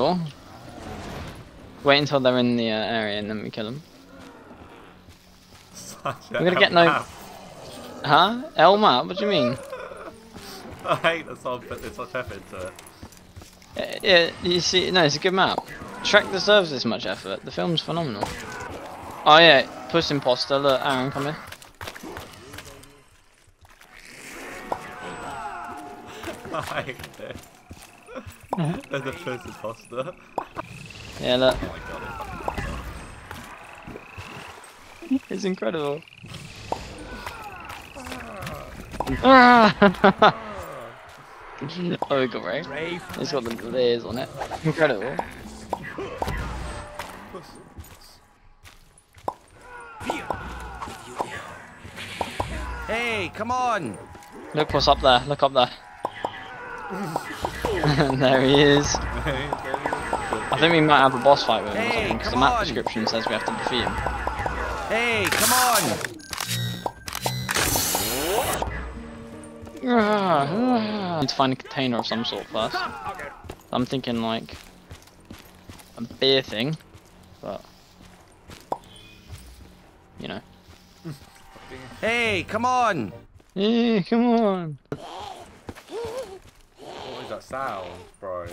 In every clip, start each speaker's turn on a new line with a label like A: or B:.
A: Sure. Wait until they're in the uh, area and then we kill them.
B: Such
A: We're gonna get no-
B: map.
A: Huh? L map? What do you mean?
B: I hate that someone but this much effort into it.
A: Uh, Yeah, you see, no, it's a good map. Shrek deserves this much effort. The film's phenomenal. Oh yeah, Puss Imposter. Look, Aaron, come here.
B: I hate this. There's a first imposter.
A: Yeah, look,
B: Oh my god.
A: it's incredible. Ah! oh, we got Ray. It's got the layers on it. Incredible.
C: Hey, come on!
A: Look what's up there. Look up there. there he is. I think we might have a boss fight with him or
C: Hey,
A: something because the map
C: on.
A: description says we have to defeat him.
C: Hey, come on!
A: Ah, Need to find a container of some sort first. I'm thinking like a beer thing, but you know.
C: Hey, come on!
A: Yeah, come on.
B: What is sound, bro?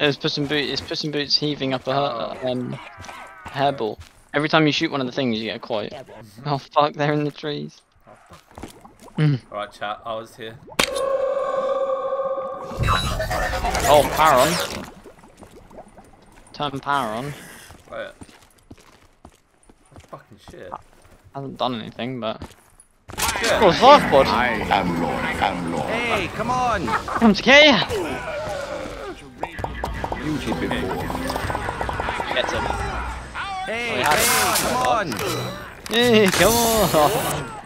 A: It's Puss in Boots. It's Puss in Boots heaving up a hu- um, hairball. Every time you shoot one of the things, you get a quote. Oh fuck, they're in the trees.
B: Alright, chat, I was here.
A: Oh, power on. Turn power on.
B: Play it. That's fucking shit.
A: I haven't done anything, but.
B: Yeah.
A: Surfboard!
D: I am Lord Amlord.
C: Hey, come on!
A: Come to get ya!
D: Beauty before.
A: Get him.
C: Hey,
A: we
C: hey, come on!
A: Hey, come on!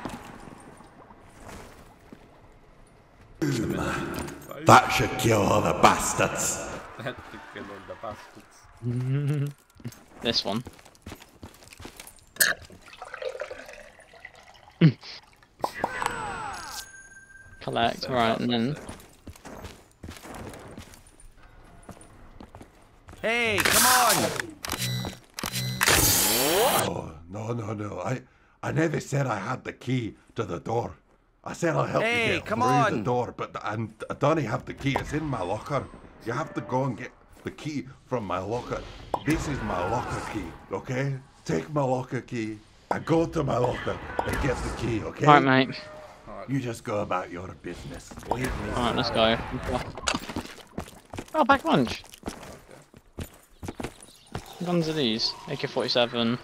E: That should kill all the bastards.
B: to kill all the bastards.
A: This one. Collect, right, and then.
C: Hey, come on!
E: Oh, no, no, no. I, I never said I had the key to the door. I said I'll help
C: Hey,
E: you get
C: come
E: through
C: on.
E: the door, but and I don't have the key. It's in my locker. You have to go and get the key from my locker. This is my locker key, okay? Take my locker key. I go to my locker and get the key, okay?
A: Alright, mate.
E: You just go about your business. Leave.
A: Alright, let's go. Oh, back lunch. What guns are these? AK 47,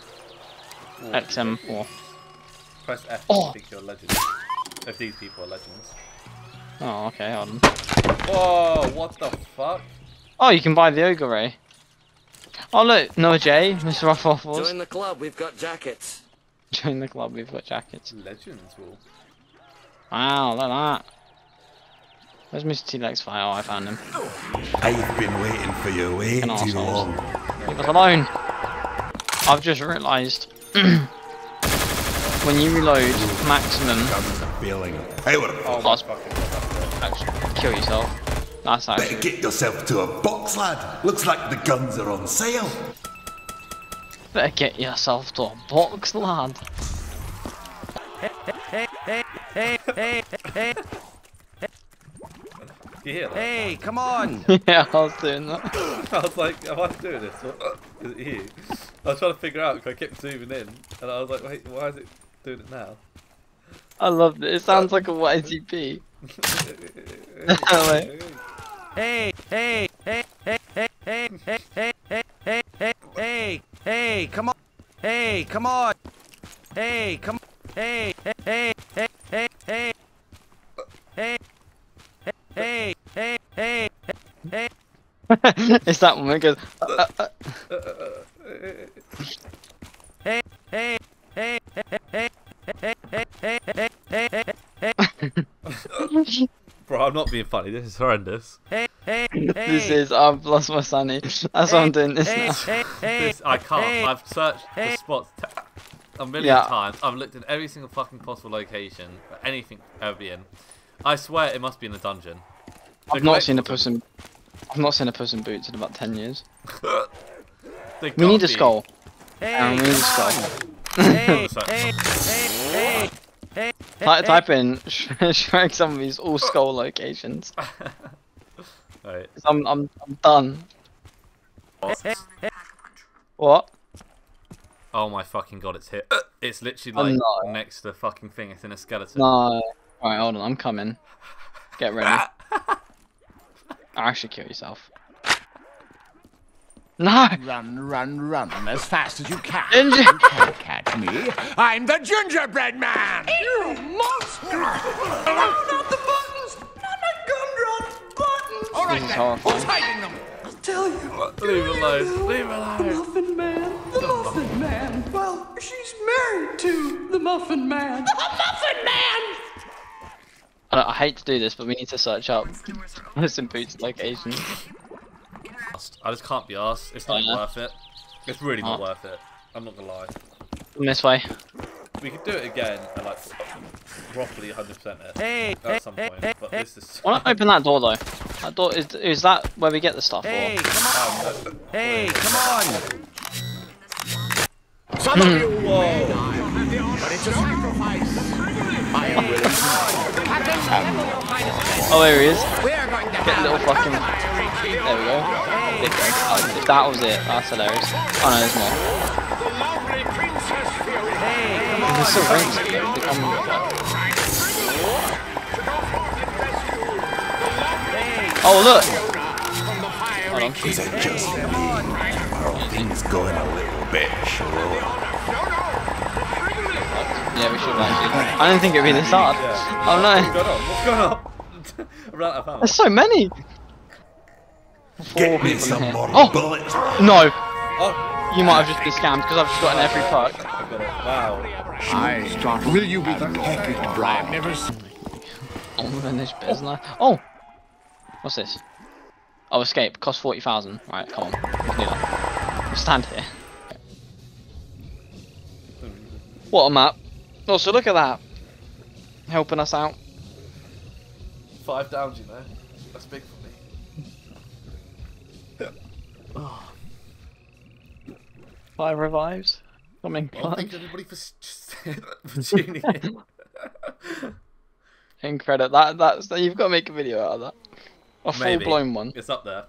A: XM4.
B: Press F
A: Oh.
B: to think you're a legend. If these people are legends.
A: Oh, okay, hold on.
B: Whoa, what the fuck?
A: Oh, you can buy the Ogre Ray. Oh, look, Noah J, Mr. Rough Waffles.
F: Join the club, we've got jackets.
A: Join the club, we've got jackets.
B: Legends will.
A: Wow, look at that. Where's Mr. T-Lex fire? Oh, I found him.
E: I've been waiting for you way too
A: arseholes.
E: long.
A: Leave us alone. I've just realised when you reload maximum,
E: Guns are failing. Power.
B: Oh
A: Plus-
B: my fucking
A: actually, kill yourself. That's
E: Better get yourself to a box, lad. Looks like the guns are on sale.
A: Better get yourself to a box, lad.
C: Hey, hey, hey, hey, hey,
B: You hear that?
C: hey, come on!
A: yeah, I was doing that.
B: I was like, am I doing this? What- Is it you? I was trying to figure out because I kept zooming in, and I was like, wait, why is it doing it now?
A: I loved it. It sounds like a YTP.
C: Hey, hey, hey, hey, hey, hey, hey, hey, hey, hey, hey, hey, hey, come on! Hey, come on! Hey, come Hey, hey, hey, hey, hey, hey, hey, hey, hey, hey, hey,
A: it's that one that. Uh, uh,
C: hey, hey, hey, hey, hey, hey, hey, hey, hey, hey, hey,
B: Bro, I'm not being funny. This is horrendous.
C: hey, hey,
A: this is. I've lost my sanity. That's why I'm doing this
C: hey,
A: now.
C: hey, hey,
B: This I can't.
C: hey,
B: I've searched
C: hey.
B: the spots a million
A: Yeah.
B: times. I've looked at every single fucking possible location for anything to ever be in. I swear it must be in a dungeon.
A: I've not seen a person. in. I've not seen a person in Boots in about 10 years. We
B: can't
A: need a skull.
C: Hey,
A: Um, we need a skull.
C: hey,
B: Sorry.
C: hey, hey, hey, hey,
A: Ty- type in Shrek Zombies all skull locations.
B: Right.
A: 'Cause I'm, I'm, I'm done.
C: hey, hey.
A: What?
B: Oh my fucking god, it's hit. Uh, it's literally
A: Oh,
B: like
A: no.
B: next to the fucking thing. It's in a skeleton.
A: No. Alright, hold on, I'm coming. Get ready. I Actually kill yourself. No!
G: Run, run, run as fast as you can.
A: Ginger!
G: You can't catch me. I'm the gingerbread man. You monster! No, not the buttons! Not my gumdrop buttons! All right,
A: This is
G: then.
A: horrifying.
G: Who's hiding them? I'll tell you.
B: Leave it alone. Leave it alone.
H: Muffin Man, the Muffin Man. Well, she's married to the Muffin Man. The Muffin Man!
A: I, I hate to do this, but we need to search up Puss in Boots location.
B: I just can't be asked. It's not
A: yeah?
B: worth it. It's really not
A: Oh.
B: worth it. I'm not gonna lie.
A: Come this way.
B: We could do it again and like properly 100% it
C: Hey, hey,
B: at some point.
C: hey,
B: But
C: hey,
B: this is.
A: Why not open that door though? That door is is that where we get the stuff?
C: hey,
A: Or?
C: come on. Hey, come on.
G: Some of you uh,
B: Whoa!
G: but it's a sacrifice. I am willing to make.
A: Oh, there he is.
G: We're going to
A: Get the
G: have
A: little fucking. There we go. Big. Oh, if that was it, that's hilarious. Oh no, there's more.
C: Hey, come on.
A: There's still rings. They come- Oh look! Hold on.
E: Is it just me? Are things going a little bit slow?
A: Yeah, we should have actually. I didn't think it'd be this hard. Oh
B: What's
A: no,
B: going on? What's going on? I ran out of ammo.
A: there's so many. Four
E: Get me
A: people in
E: some
A: here.
E: more
A: Oh
E: bullets.
A: no!
B: Oh,
A: You might have just been scammed because I've just gotten every perk.
B: I got it. Wow.
G: I will you be the perfect bride? I've never seen.
A: Unfinished business. Oh! What's this? Oh, escape. Cost 40,000. Right, come on. Do that. Stand here. What a map. Oh, so look at that. Helping us out.
B: Five downs, you know. That's big for me.
A: Five revives. Coming
B: Well, thank
A: clutch.
B: everybody for, for tuning in.
A: Incredible. That that's you've got to make a video out of that. A full blown one.
B: It's up there.